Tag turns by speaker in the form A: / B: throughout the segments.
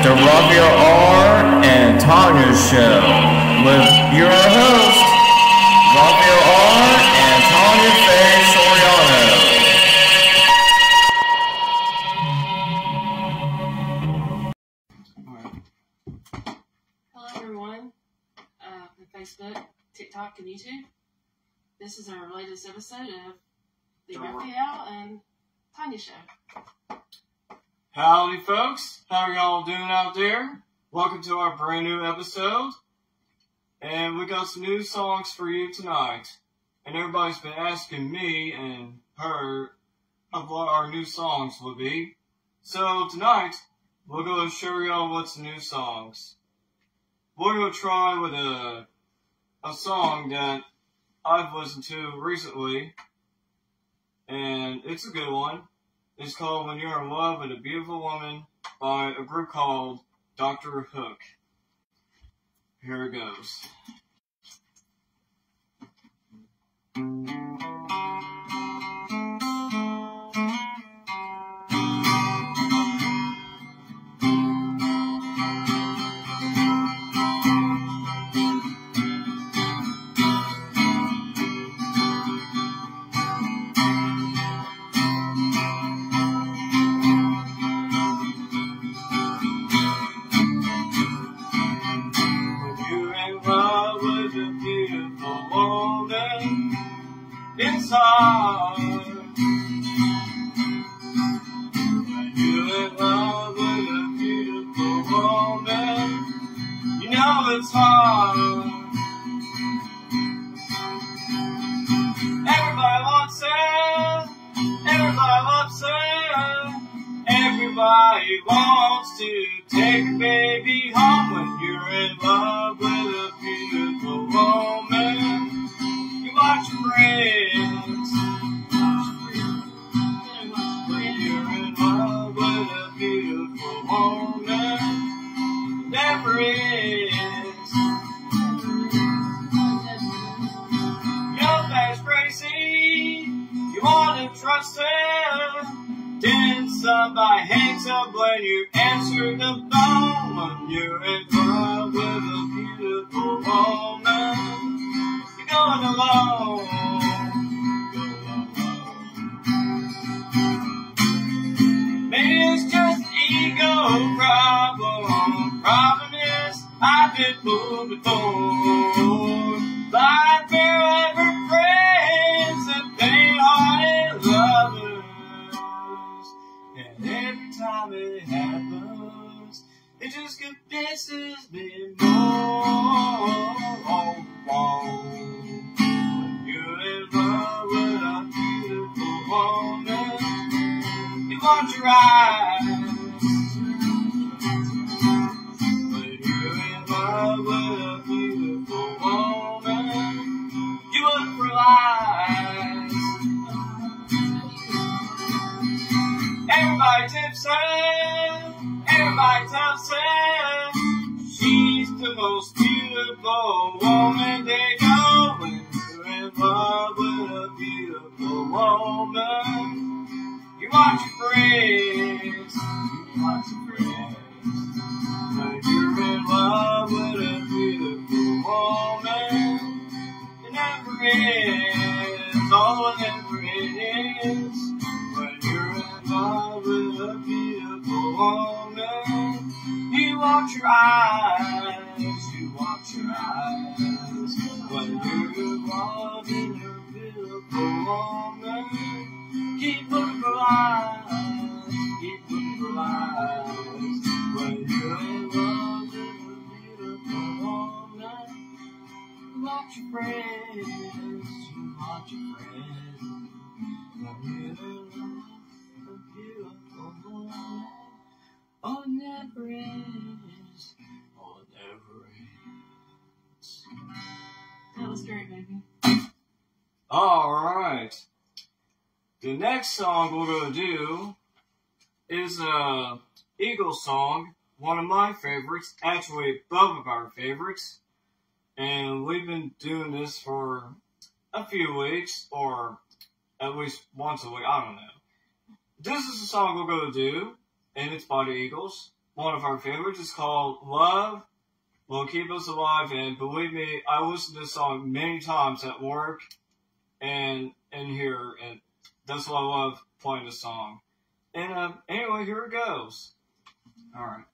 A: This is the Rafael R. and Tonia Show with your host, Rafael R. and Tonia Faye Soriano.
B: Hello, everyone, uh, on Facebook, TikTok, and YouTube. This is our latest episode of the Rafael and Tonia Show.
C: Howdy, folks. How are y'all doing out there? Welcome to our brand new episode. And we got some new songs for you tonight. And everybody's been asking me and her of what our new songs will be. So tonight, we're going to show y'all what's new songs. We're going to try with a, a song that I've listened to recently. And it's a good one. It's called When You're in Love with a Beautiful Woman by a group called Dr. Hook. Here it goes. Everybody wants to take a baby home when you're in love me more. When you're a beautiful woman, you your eyes. When you're in love with a beautiful woman, you would realize. Everybody tips her, everybody tells her, beautiful woman they know. You're in love with a beautiful woman, you friends, you friends. When you're in love with a beautiful woman, it never ends, it never ends. When you're in love with a beautiful woman, you want your eyes, eyes, keep for eyes. When you're in love with a beautiful woman, want your friends, want your friends. The next song we're going to do is a Eagles song, one of my favorites, actually both of our favorites. And we've been doing this for a few weeks, or at least once a week, I don't know. This is a song we're going to do, and it's by the Eagles. One of our favorites is called Love Will Keep Us Alive, and believe me, I listen to this song many times at work and in here and that's why I love playing the song. And um, anyway, here it goes. All right.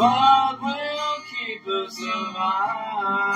C: Love will keep us alive.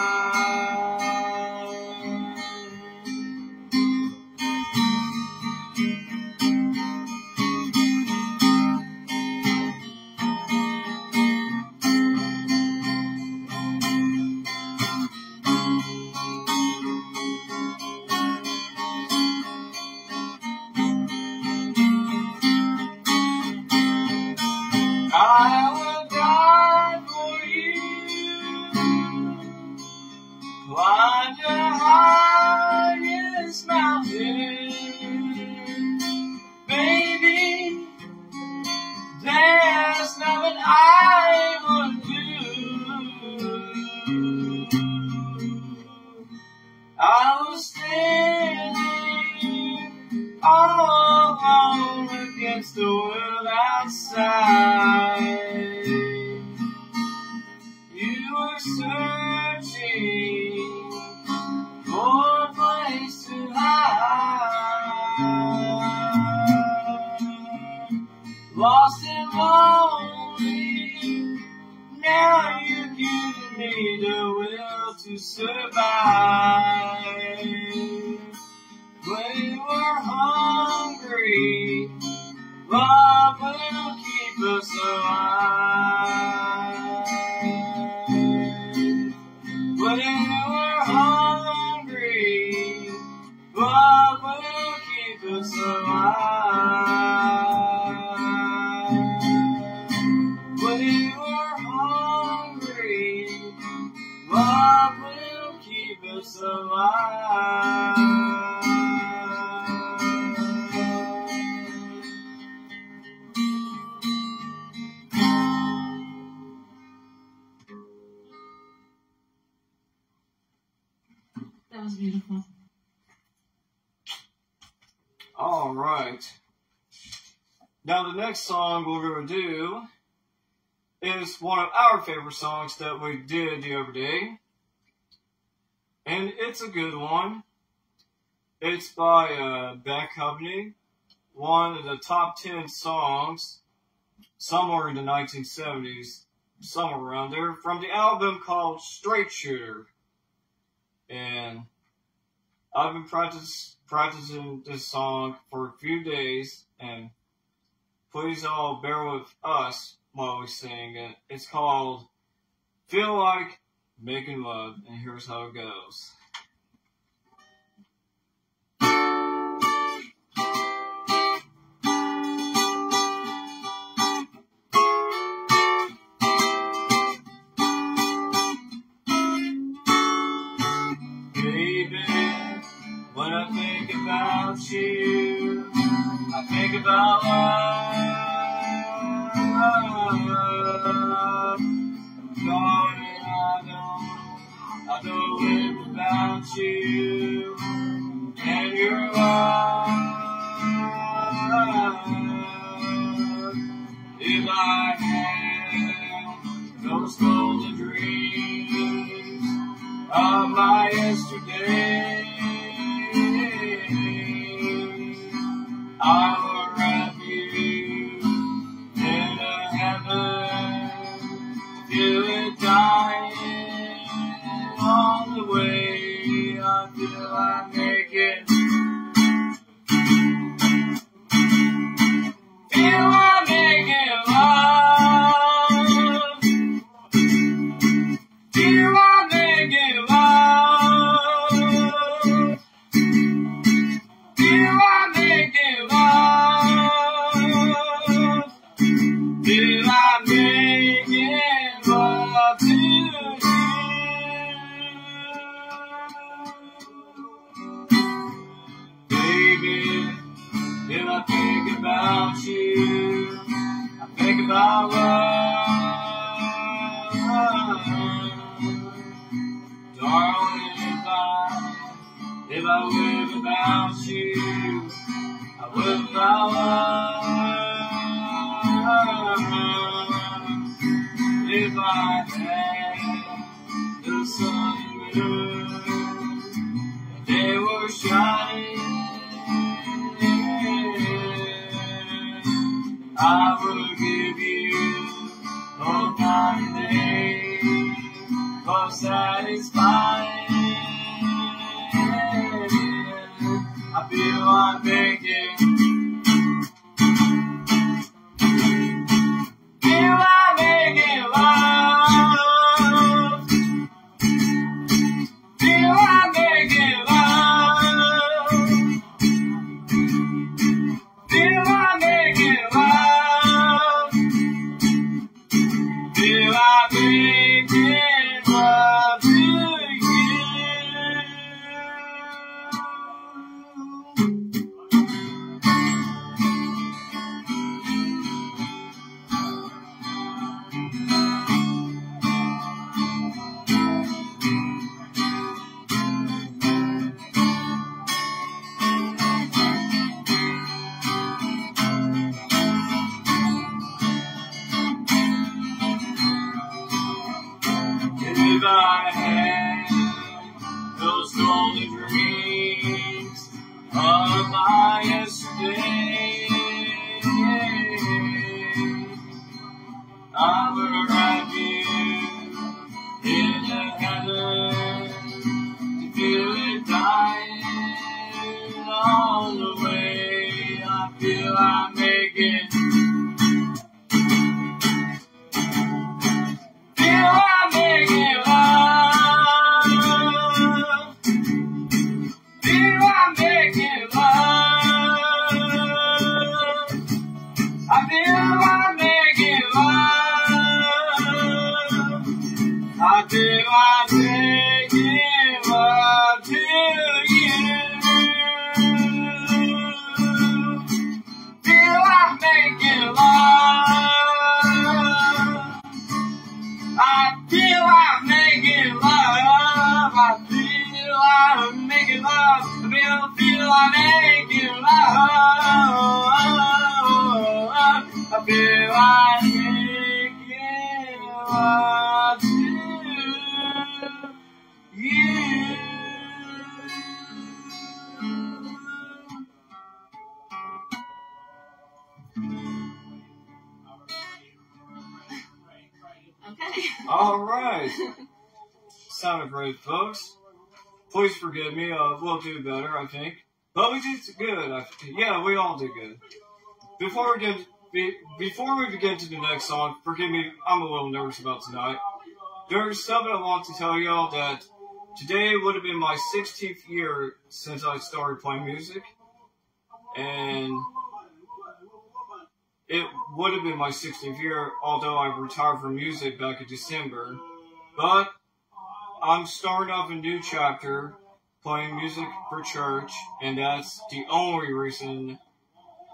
C: one of our favorite songs that we did the other day. And it's a good one. It's by uh, Bad Company, one of the top 10 songs somewhere in the 1970s, somewhere around there, from the album called Straight Shooter. And I've been practice, practicing this song for a few days, and please all bear with us while we sing it. It's called Feel Like Making Love, and here's how it goes. Baby, when I think about you, I think about love. You I live without you, I live without Folks. Please forgive me. Uh, we'll do better, I think. But we did good. I, yeah, we all did good. Before we get be, before we begin to the next song, forgive me. I'm a little nervous about tonight. There's something I want to tell y'all that today would have been my 16th year since I started playing music, and it would have been my 16th year, although I retired from music back in December. But I'm starting off a new chapter playing music for church, and that's the only reason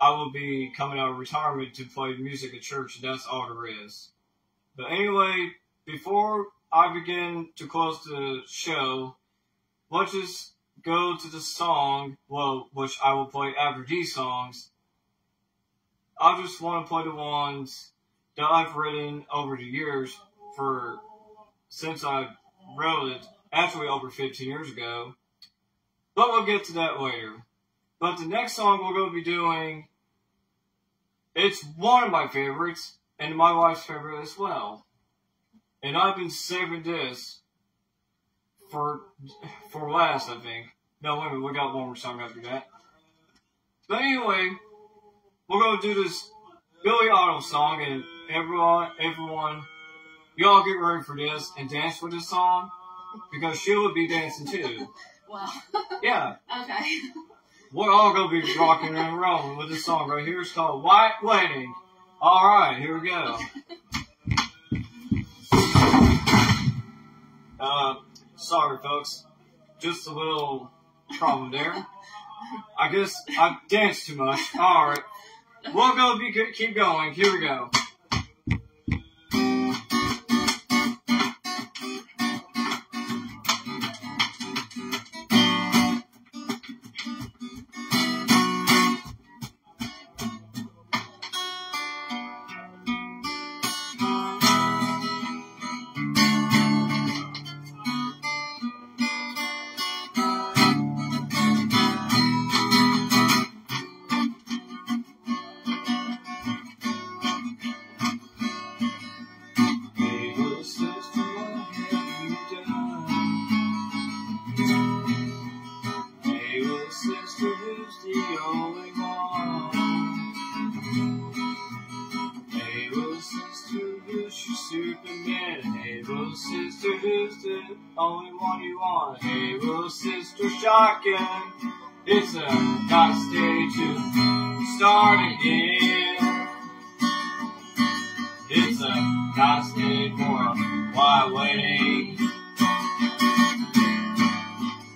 C: I will be coming out of retirement to play music at church. That's all there is. But anyway, before I begin to close the show, let's just go to the song, well, which I will play after these songs. I just want to play the ones that I've written over the years for since I wrote it, actually over 15 years ago. But we'll get to that later. But the next song we're going to be doing, it's one of my favorites, and my wife's favorite as well. And I've been saving this for for last, I think. No, wait a minute, we got one more song after that. But anyway, we're gonna do this Billy Idol song, and everyone, everyone, y'all get ready for this and dance with this song because she will be dancing too.
B: Well,
C: Yeah,
B: okay.
C: we're all gonna be rocking and rolling with this song right here. It's called White Wedding. All right, here we go. Uh, sorry, folks. Just a little problem there. I guess I danced too much. All right, we'll go. Be good. Keep going. Here we go. Sister, only one oh, you want? Hey, little sister, shotgun. It's a nice day to start again. It's a nice day for a white wedding.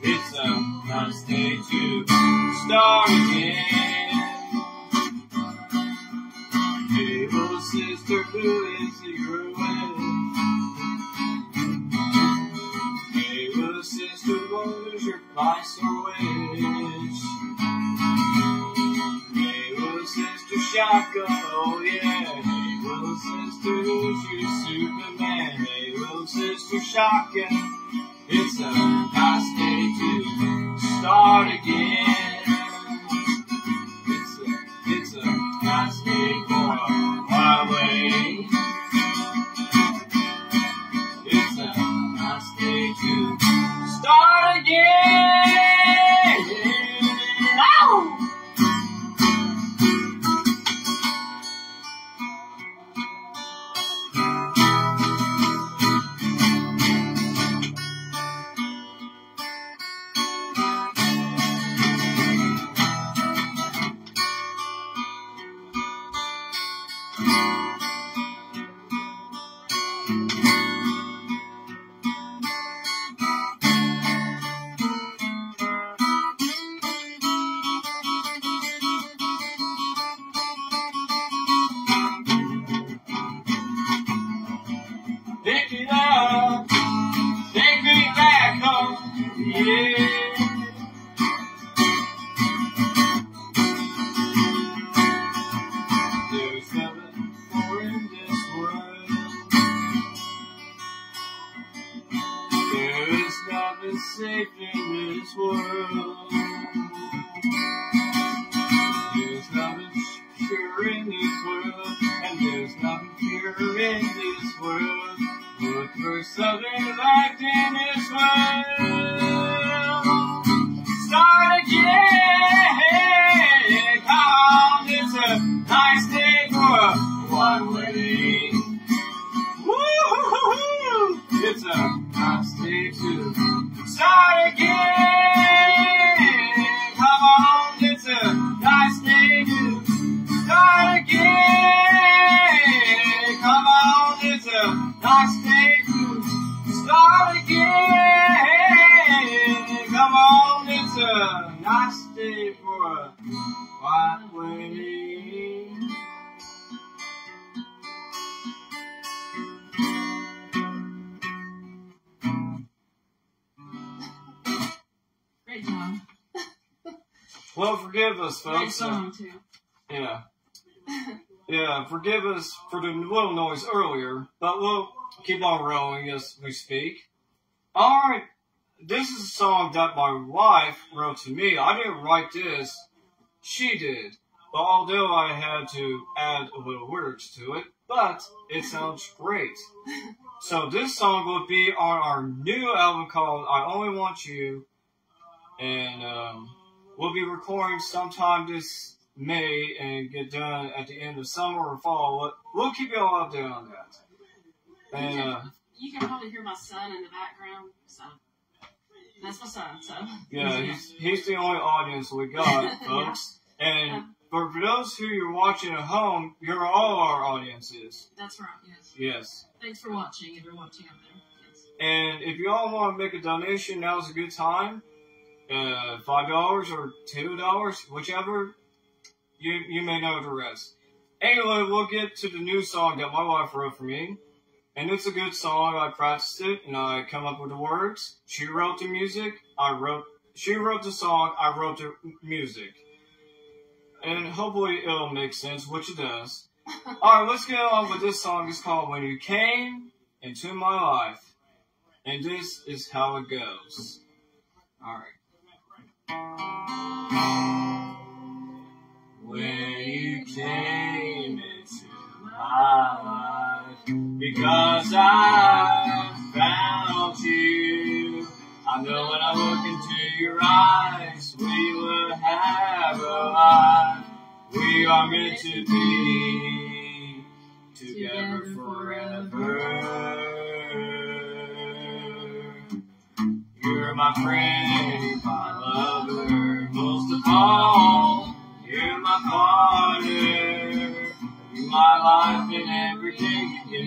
C: It's a nice day to start again. Hey, little sister, who is what is your vice or wish? Hey, little sister, shotgun, oh yeah. Sister, who's your Superman? Little sister, shotgun. It's a nice day to start again. It's a, it's a nice day for. It's a nice day to start again. Us, folks.
B: song, too.
C: Yeah. Yeah, forgive us for the little noise earlier, but we'll keep on rolling as we speak. Alright, this is a song that my wife wrote to me. I didn't write this, she did. But although I had to add a little words to it, but it sounds great. So this song will be on our new album called I Only Want You, and um, we'll be recording sometime this May and get done at the end of summer or fall. We'll, we'll keep you all updated on that. And uh,
B: You can probably hear my son in the background, so that's my son. So
C: yeah, he's, he's the only audience we got, folks. And for, for those who you're watching at home, you're all our audiences.
B: that's right. Yes.
C: Yes.
B: Thanks for watching. If you're watching out there. Yes.
C: And if you all want to make a donation, now's a good time. Uh, five dollars or two dollars, whichever. You you may know the rest. Anyway, we'll get to the new song that my wife wrote for me, and it's a good song. I practiced it and I come up with the words. She wrote the music. I wrote. She wrote the song. I wrote the music. And hopefully it'll make sense, which it does. All right, let's get on with this song. It's called "When You Came Into My Life." And this is how it goes. Alright. When you came into my life, because I found you, I know when I look into your eyes, we will have a life. We are meant to be together forever. You're my friend,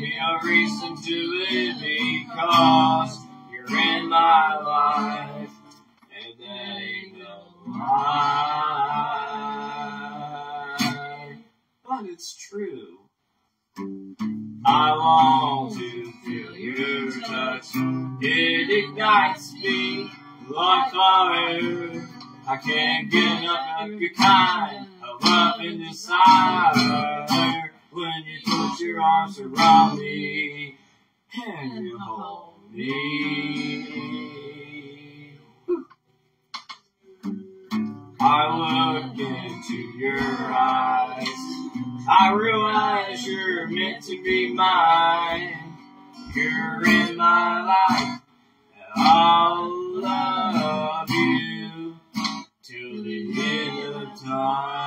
C: a reason to live because you're in my life, and that ain't no lie. But it's true. I long to feel your touch. It ignites me like fire. I can't get enough of your kind of love in desire. When you put your arms around me and you hold me. I look into your eyes. I realize you're meant to be mine. You're in my life. And I'll love you till the end of time.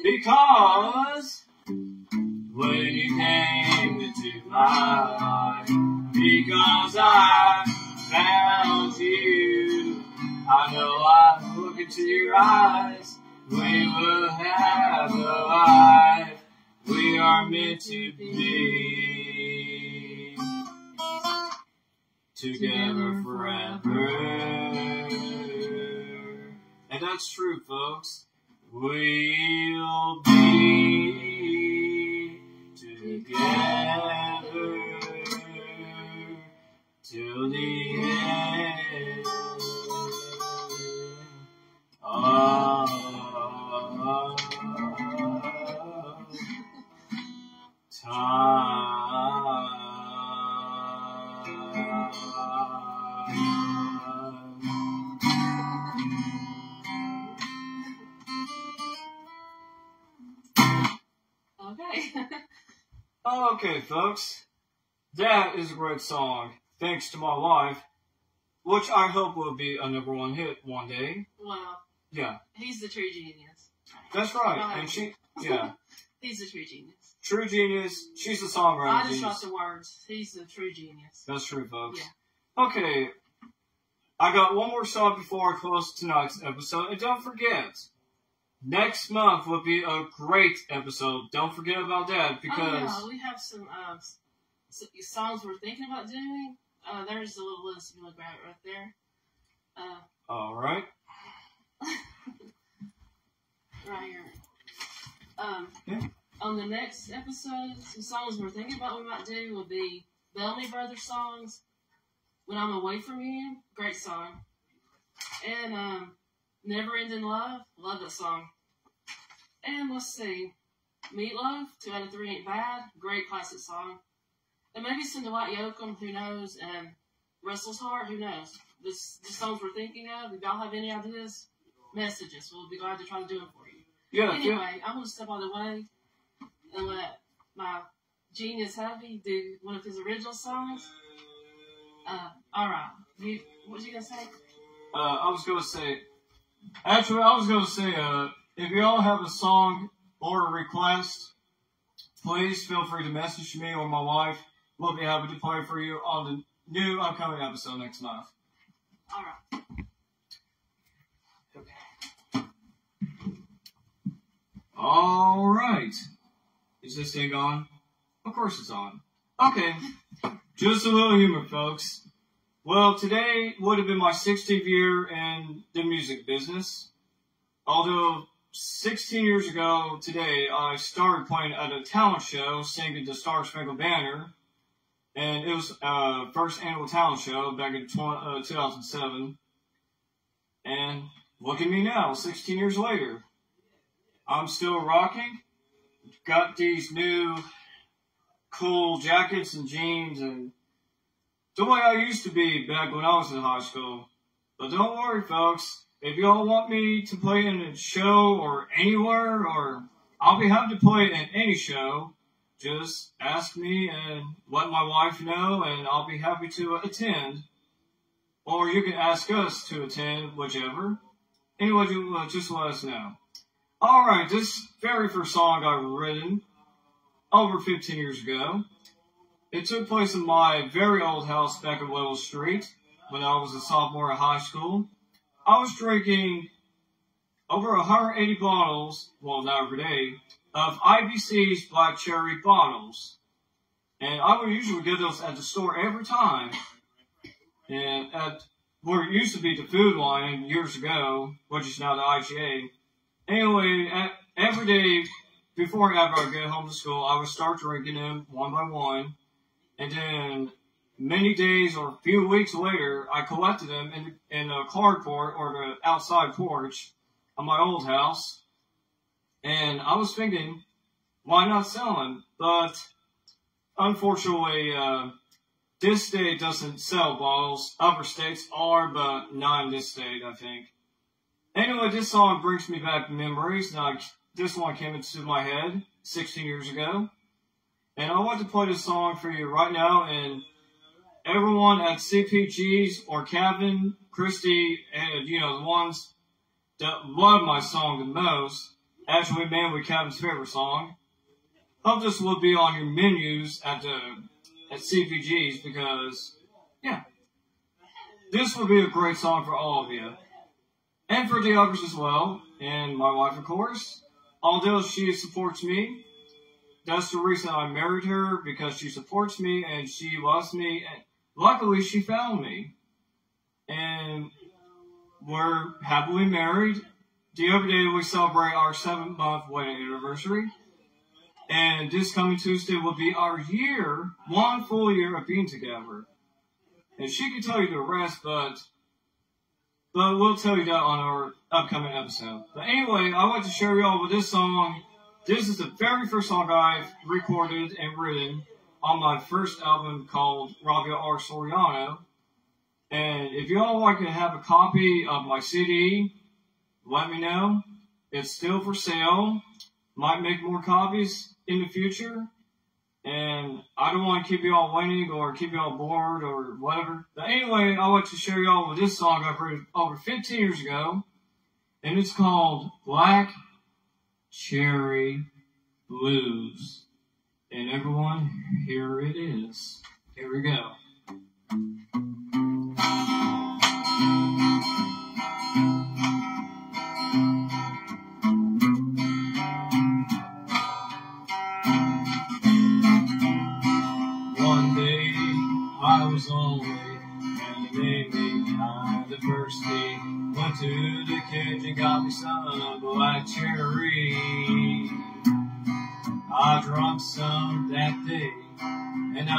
C: Because when you came into my life, because I found you. I know I look into your eyes. We will have a life. We are meant to be together forever. And that's true, folks. We'll be together till the end folks. That is a great song. Thanks to my wife, which I hope will be a number one hit one day.
B: Well,
C: Yeah,
B: he's the true genius.
C: that's right. And she, yeah,
B: He's the true genius.
C: true genius. She's a songwriter.
B: I just
C: genius.
B: the words. He's the true genius.
C: That's true, folks.
B: Yeah.
C: Okay, I got one more song before I close tonight's episode, and don't forget, next month will be a great episode. Don't forget about that because
B: oh, yeah, we have some uh, songs we're thinking about doing. Uh, there's a little list if you look at it right there. Uh,
C: all right.
B: right here. Um,
C: Yeah.
B: on the next episode, some songs we're thinking about we might do will be Bellamy Brothers songs. When I'm Away from You, great song. And um, Never Ending Love, love that song. And let's see, Meatloaf, Two Out of Three Ain't Bad, great classic song. And maybe some Dwight Yoakam, who knows, and Restless Heart, who knows. This, the songs we're thinking of, if y'all have any ideas, messages. We'll be glad to try to do it for you.
C: Yeah, yeah.
B: Anyway, I'm gonna step out of the way and let my genius Heavy do one of his original songs. Uh, all right. You, what you gonna say?
C: Uh, I was gonna say, actually, I was gonna say, uh, if y'all have a song or a request, please feel free to message me or my wife. We'll be happy to play for you on the new upcoming episode next month.
B: All right.
C: All right. Is this thing on? Of course it's on. Okay. Just a little humor, folks. Well, today would have been my 16th year in the music business. Although 16 years ago today, I started playing at a talent show singing the Star Spangled Banner. And it was uh, first annual talent show back in uh, 2007. And look at me now, 16 years later. I'm still rocking. Got these new cool jackets and jeans and the way I used to be back when I was in high school. But don't worry, folks. If y'all want me to play in a show or anywhere, or I'll be happy to play in any show, just ask me and let my wife know, and I'll be happy to attend. Or you can ask us to attend, whichever. Anyway, uh, just let us know. Alright, this very first song I've written over 15 years ago. It took place in my very old house back in Little Street when I was a sophomore in high school. I was drinking over 180 bottles, well, not every day, of IBC's Black Cherry bottles. And I would usually get those at the store every time. And at where it used to be the Food Lion years ago, which is now the IGA. Anyway, at, every day before after I get home to school, I would start drinking them one by one. And then many days or a few weeks later, I collected them in, in a carport or the outside porch of my old house. And I was thinking, why not sell them? But unfortunately, uh, this state doesn't sell bottles. Other states are, but not in this state, I think. Anyway, this song brings me back memories. Now, this one came into my head 16 years ago. And I want to play this song for you right now. And everyone at CPGs or Kevin, Christy, and, you know, the ones that love my song the most, actually made with Kevin's favorite song. Hope this will be on your menus at the at CPGs because, yeah, this will be a great song for all of you. And for the others as well, and my wife, of course. Although she supports me, that's the reason I married her, because she supports me and she loves me, and luckily she found me. And we're happily married. The other day we celebrate our seventh month wedding anniversary. And this coming Tuesday will be our year, one full year of being together. And she can tell you the rest, but but we'll tell you that on our upcoming episode. But anyway, I want to share y'all with this song. This is the very first song I've recorded and written on my first album called Rafael R. Soriano. And if y'all like to have a copy of my CD, let me know. It's still for sale. Might make more copies in the future. And I don't want to keep y'all waiting or keep y'all bored or whatever. But anyway, I want to share y'all with this song I wrote over 15 years ago. And it's called Black Cherry Blues. And everyone, here it is. Here we go. One day I was lonely and it made me kind of thirsty. Went to the kitchen, got me some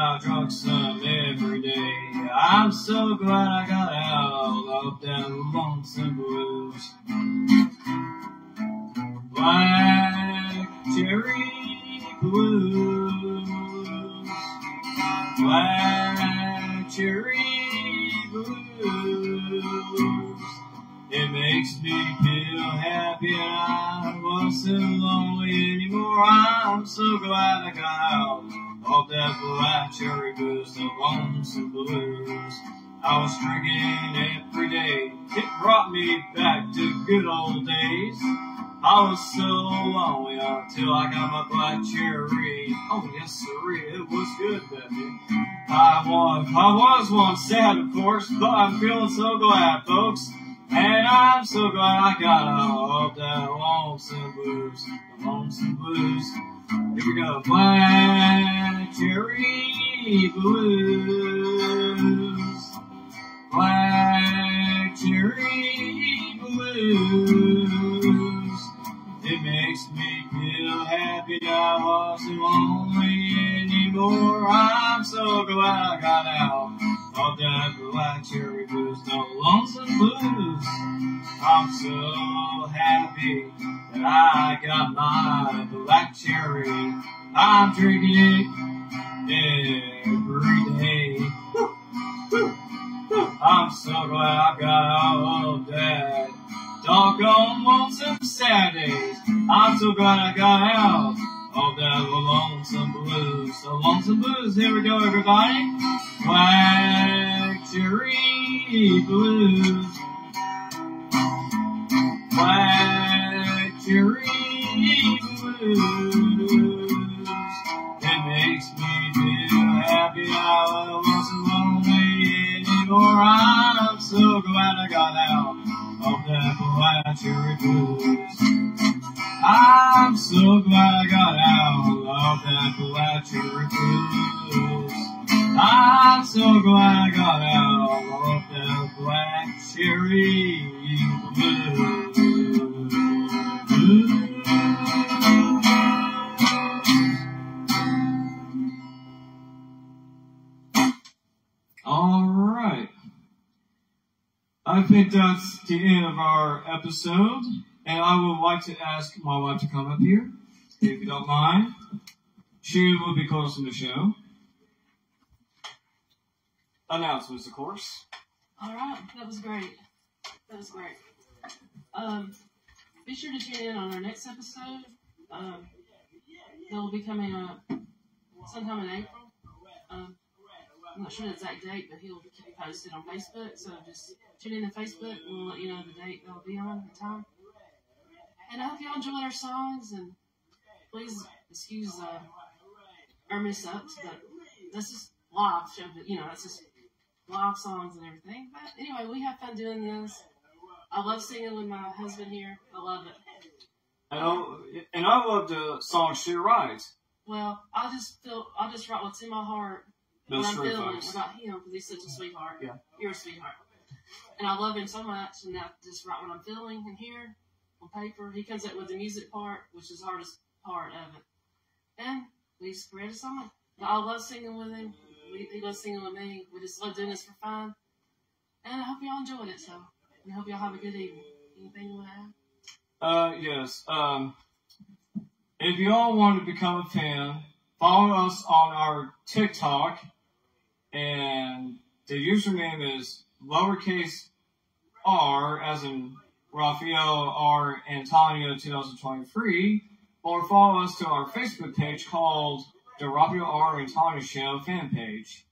C: I drunk some every day. I'm so glad I got out of them the lonesome blues. I was drinking every day. It brought me back to good old days. I was so lonely until I got my black cherry. Oh yes, sir, it was good, baby. I was, I was once sad, of course, but I'm feeling so glad, folks. And I'm so glad I got out of that lonesome blues, the lonesome blues. Here we go, black cherry blues, black cherry blues. It makes me feel happy I wasn't lonely anymore. I'm so glad I got out of that black cherry blues, the lonesome blues. I'm so happy that I got my black cherry. I'm drinking it every day. Woo, woo. I'm so glad I got out of that doggone lonesome Saturdays. I'm so glad I got out of that lonesome blues. The lonesome blues. Here we go, everybody. Cherry blues. Cherry blues. Out of that cherry blues. I'm so glad I got out of that cherry blues. I'm so glad I got out of that black cherry blues. I think that's the end of our episode, and I would like to ask my wife to come up here, if you don't mind. She will be closing the show. Announcements, of course.
B: All right, that was great. That was great. Um, be sure to tune in on our next episode. Um, that will be coming up sometime in April. Um, I'm not sure the exact date, but he'll keep posted on Facebook. So just tune in to Facebook, and we'll let you know the date they'll be on, the time. And I hope y'all enjoyed our songs, and please excuse uh, our mess-ups, but this is live show, but you know, it's just live songs and everything. But anyway, we have fun doing this. I love singing with my husband here. I love it.
C: And I, and I love the song she writes.
B: Well, I just feel I just write what's in my heart, what I'm feeling about him because he's such a sweetheart.
C: Yeah.
B: You're a sweetheart, and I love him so much. And I just write what I'm feeling in here on paper. He comes up with the music part, which is the hardest part of it, and we spread a song. I love singing with him. We, he loves singing with me. We just love doing this for fun, and I hope y'all enjoyed it. So, I hope y'all have a good evening. Anything you want to add?
C: Uh, yes. Um, if y'all want to become a fan, follow us on our TikTok, and the username is lowercase r, as in Rafael R. Antonio 2023, or follow us to our Facebook page called the Rafael R. and Tonia Show fan page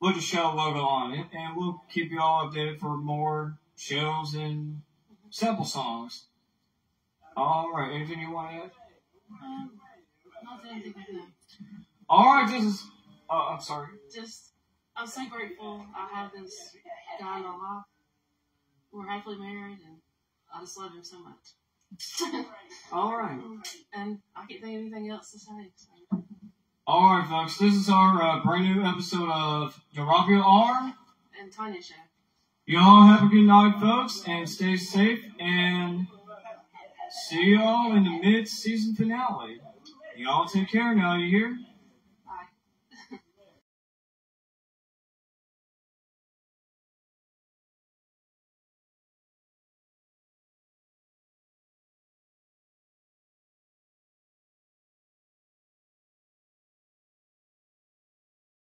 C: with the show logo on it, and we'll keep you all updated for more shows and sample songs. All right, anything you want to add?
B: Um.
C: All right, this is. Oh, I'm sorry.
B: Just, I'm so grateful I have this guy in my life. We're happily married, and I just love him so much.
C: All right.
B: and I can't think of anything else to say. So.
C: All right, folks. This is our uh, brand new episode of the Rafael R.
B: And Tonia Show.
C: Y'all have a good night, folks, and stay safe. And see y'all in the mid-season finale. Y'all take care now. You hear?